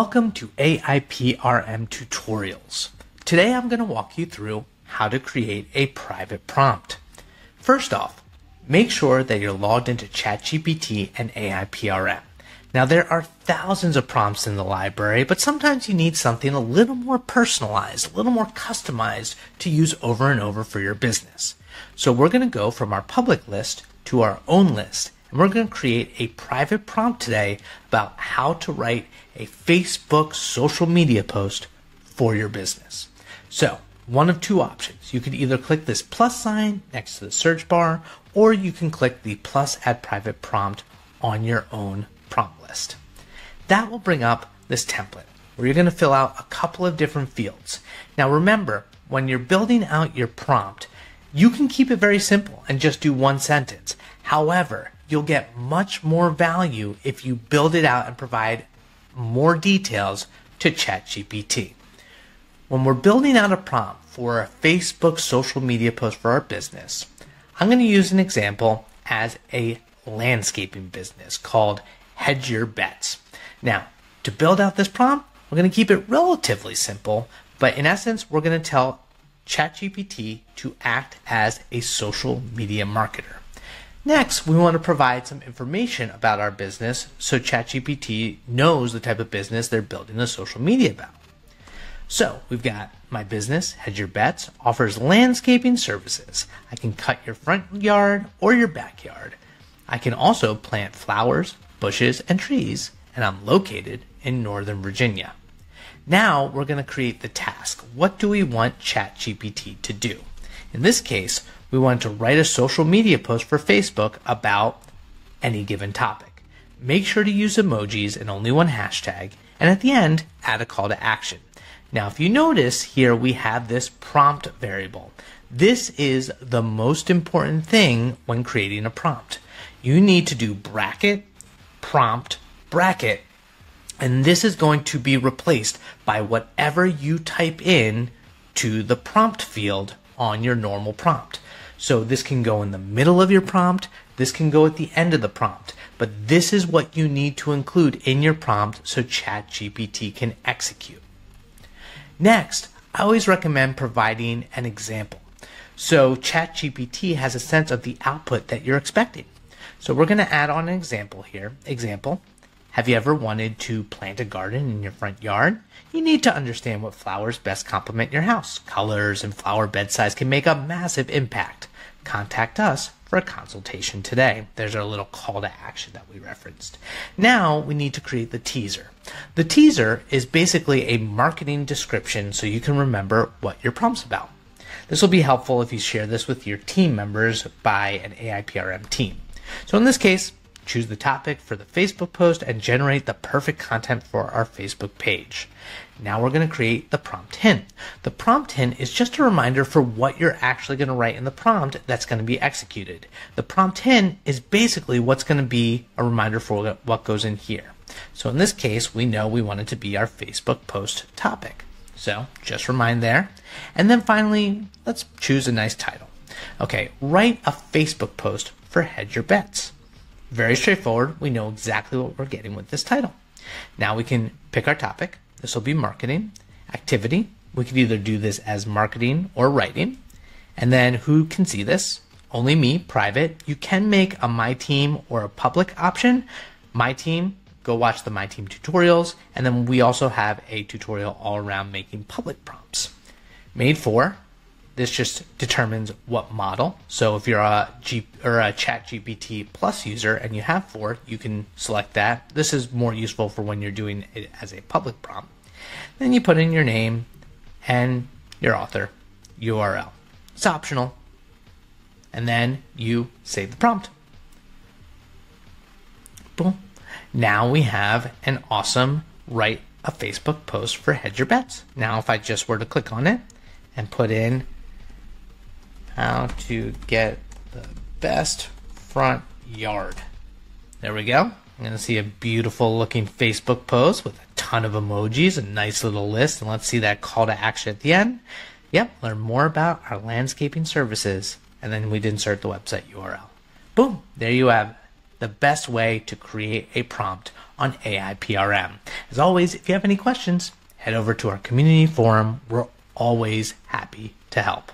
Welcome to AIPRM Tutorials. Today I'm going to walk you through how to create a private prompt. First off, make sure that you're logged into ChatGPT and AIPRM. Now there are thousands of prompts in the library, but sometimes you need something a little more personalized, a little more customized to use over and over for your business. So we're going to go from our public list to our own list and we're going to create a private prompt today about how to write a Facebook social media post for your business. So, one of two options. You could either click this plus sign next to the search bar, or you can click the plus add private prompt on your own prompt list. That will bring up this template where you're going to fill out a couple of different fields. Now, remember, when you're building out your prompt, you can keep it very simple and just do one sentence. However, you'll get much more value if you build it out and provide more details to ChatGPT. When we're building out a prompt for a Facebook social media post for our business, I'm going to use an example as a landscaping business called Hedge Your Bets. Now, to build out this prompt, we're going to keep it relatively simple, but in essence, we're going to tell ChatGPT to act as a social media marketer. Next, we want to provide some information about our business so ChatGPT knows the type of business they're building the social media about. So we've got my business, Hedge Your Bets, offers landscaping services. I can cut your front yard or your backyard. I can also plant flowers, bushes, and trees, and I'm located in Northern Virginia. Now we're going to create the task. What do we want ChatGPT to do? In this case, we want to write a social media post for Facebook about any given topic. Make sure to use emojis and only one hashtag, and at the end, add a call to action. Now, if you notice here, we have this prompt variable. This is the most important thing when creating a prompt. You need to do bracket, prompt, bracket, and this is going to be replaced by whatever you type in to the prompt field on your normal prompt. So this can go in the middle of your prompt, this can go at the end of the prompt, but this is what you need to include in your prompt so ChatGPT can execute. Next, I always recommend providing an example. So ChatGPT has a sense of the output that you're expecting. So we're going to add on an example here. Example, have you ever wanted to plant a garden in your front yard? You need to understand what flowers best complement your house. Colors and flower bed size can make a massive impact. Contact us for a consultation today. There's our little call to action that we referenced. Now we need to create the teaser. The teaser is basically a marketing description so you can remember what your prompt's about. This will be helpful if you share this with your team members by an AIPRM team. So in this case, choose the topic for the Facebook post, and generate the perfect content for our Facebook page. Now we're going to create the prompt hint. The prompt hint is just a reminder for what you're actually going to write in the prompt that's going to be executed. The prompt hint is basically what's going to be a reminder for what goes in here. So in this case, we know we want it to be our Facebook post topic. So just remind there. And then finally, let's choose a nice title. Okay, write a Facebook post for Hedge Your Bets. Very straightforward. We know exactly what we're getting with this title. Now we can pick our topic. This will be marketing. Activity. We could either do this as marketing or writing. And then who can see this? Only me, private. You can make a My Team or a public option. My Team, go watch the My Team tutorials. And then we also have a tutorial all around making public prompts. Made for this just determines what model. So if you're a G or a Chat GPT Plus user and you have four, you can select that. This is more useful for when you're doing it as a public prompt. Then you put in your name and your author URL. It's optional. And then you save the prompt. Boom. Now we have an awesome write a Facebook post for Hedge Your Bets. Now if I just were to click on it and put in how to get the best front yard. There we go. I'm going to see a beautiful looking Facebook post with a ton of emojis, a nice little list, and let's see that call to action at the end. Yep, learn more about our landscaping services, and then we'd insert the website URL. Boom, there you have the best way to create a prompt on AIPRM. As always, if you have any questions, head over to our community forum. We're always happy to help.